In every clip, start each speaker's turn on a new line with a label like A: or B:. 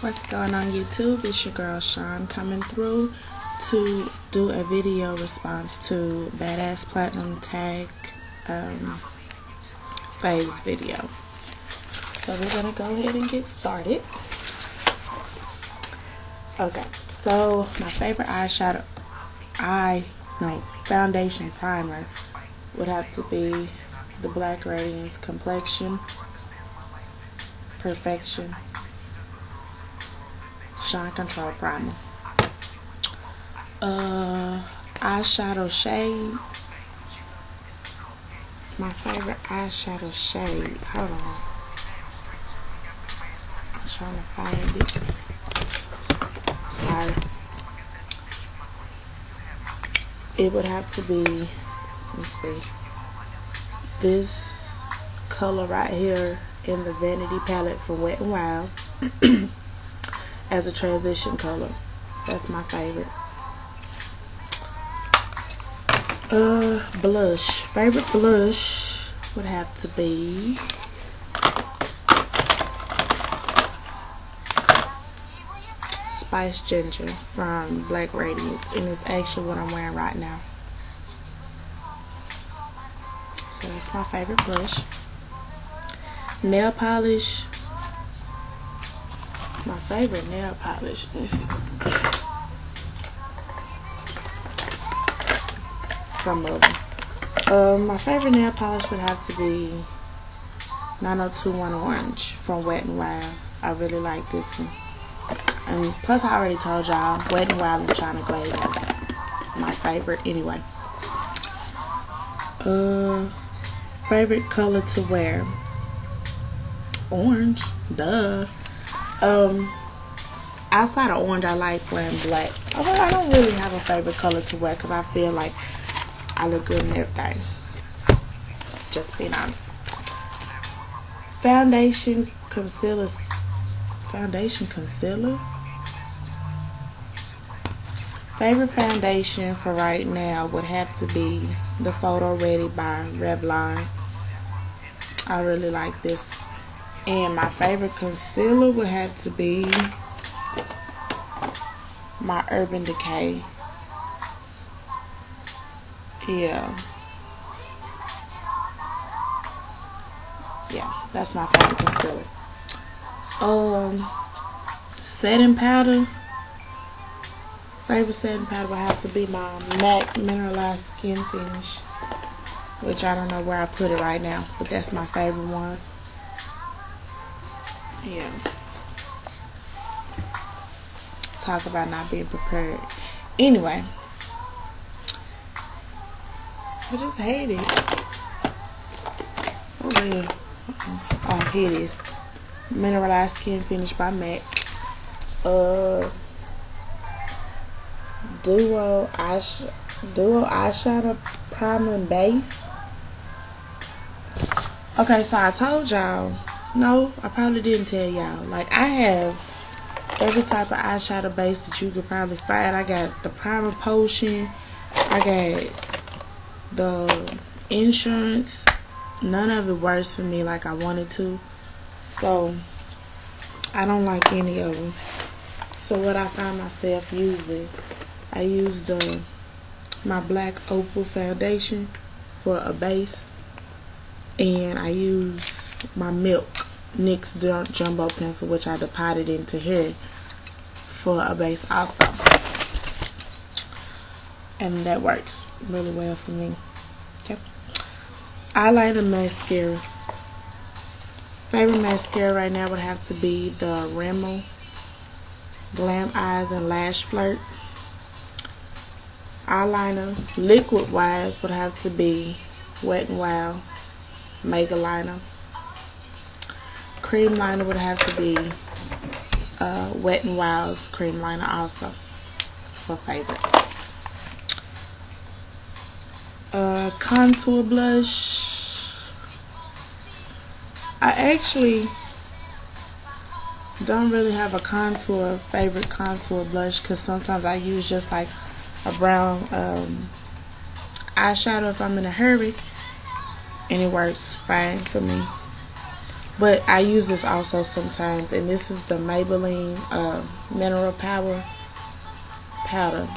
A: What's going on YouTube? It's your girl Sean coming through to do a video response to Badass Platinum Tag um, phase video. So we're gonna go ahead and get started. Okay, so my favorite eyeshadow, eye, no, foundation primer would have to be the Black Radiance Complexion Perfection Shine Control Primer. Uh, eyeshadow shade. My favorite eyeshadow shade. Hold on. I'm trying to find it. Sorry. It would have to be, let's see, this color right here in the Vanity palette from Wet n Wild. as a transition color. That's my favorite. Uh, blush. Favorite blush would have to be Spice Ginger from Black Radiance. And it's actually what I'm wearing right now. So that's my favorite blush. Nail polish my favorite nail polish is some of them. Um, my favorite nail polish would have to be 9021 Orange from Wet n Wild. I really like this one. And plus, I already told y'all, Wet n Wild and China Glaze my favorite anyway. Uh, favorite color to wear? Orange, duh. Um, outside of orange, I like wearing black. Although I don't really have a favorite color to wear because I feel like I look good in everything. Just being honest. Foundation concealer. Foundation concealer. Favorite foundation for right now would have to be the Photo Ready by Revlon. I really like this and my favorite concealer would have to be my Urban Decay. Yeah. Yeah, that's my favorite concealer. Um, setting powder. Favorite setting powder would have to be my MAC Mineralized Skin Finish. Which I don't know where I put it right now, but that's my favorite one yeah. Talk about not being prepared. Anyway, I just hate it. Oh, yeah. Oh, here it is. Mineralized Skin Finish by MAC. Uh, Duo eyeshadow, Duo eyeshadow primer and base. Okay, so I told y'all no, I probably didn't tell y'all. Like, I have every type of eyeshadow base that you could probably find. I got the primer potion. I got the insurance. None of it works for me like I wanted to. So, I don't like any of them. So, what I find myself using, I use the my black opal foundation for a base. And I use my milk NYX jumbo pencil which I deposited into here for a base also. And that works really well for me. Okay eyeliner mascara. Favorite mascara right now would have to be the Rimmel Glam Eyes and Lash Flirt. Eyeliner liquid wise would have to be Wet n Wild Mega Liner cream liner would have to be uh, Wet n Wild's cream liner also for favorite. Uh, contour blush. I actually don't really have a contour favorite contour blush because sometimes I use just like a brown um, eyeshadow if I'm in a hurry and it works fine for me. But I use this also sometimes. And this is the Maybelline uh, Mineral Power Powder.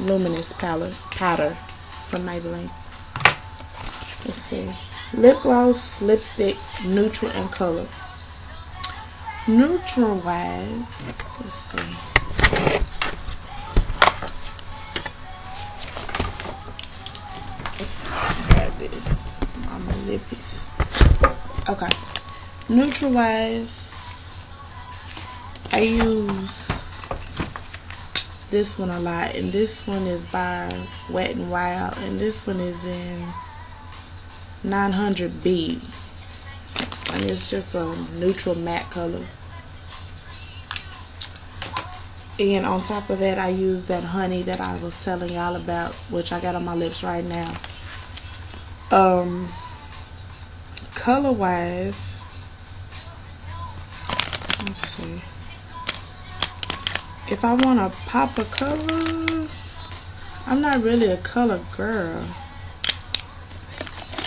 A: Luminous Powder, powder from Maybelline. Let's see. Lip gloss, lipstick, neutral, and color. Neutral wise, let's see. Let's grab this. Okay. Neutral wise, I use this one a lot, and this one is by Wet and Wild, and this one is in 900B, and it's just a neutral matte color. And on top of that, I use that honey that I was telling y'all about, which I got on my lips right now. Um, color wise, let's see. If I want to pop a color, I'm not really a color girl.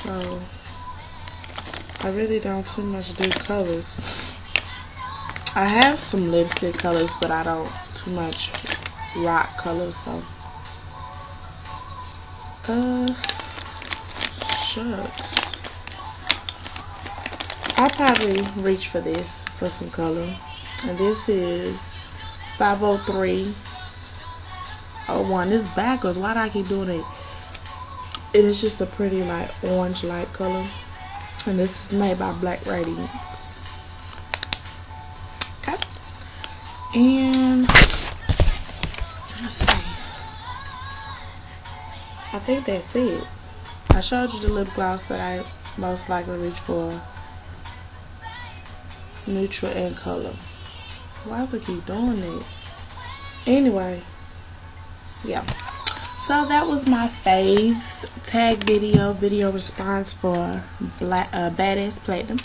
A: So, I really don't too much do colors. I have some lipstick colors, but I don't too much rock colors, so. Uh, shucks. I'll probably reach for this, for some color. And this is 503 01. This backwards. Why do I keep doing it? It is just a pretty like orange light color. And this is made by Black Radiance. Okay. And let's see. I think that's it. I showed you the lip gloss that I most likely reach for. Neutral and color. Why does it keep doing it? Anyway, yeah. So that was my faves tag video, video response for Black uh, Badass Platinum.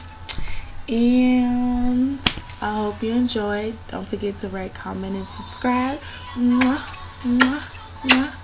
A: And I hope you enjoyed. Don't forget to rate, comment, and subscribe. Mwah, mwah, mwah.